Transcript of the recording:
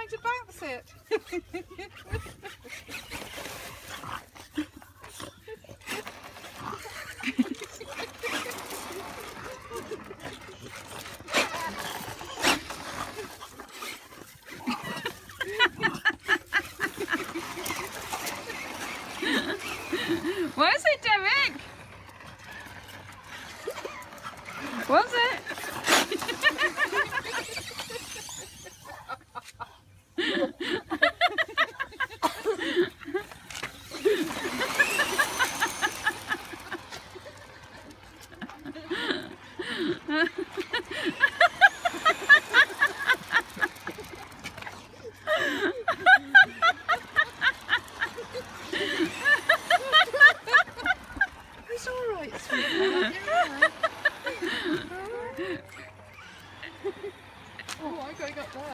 trying to bounce it. what is it, Derek? Was it? it's all right, sweetheart. Oh, I gotta get that.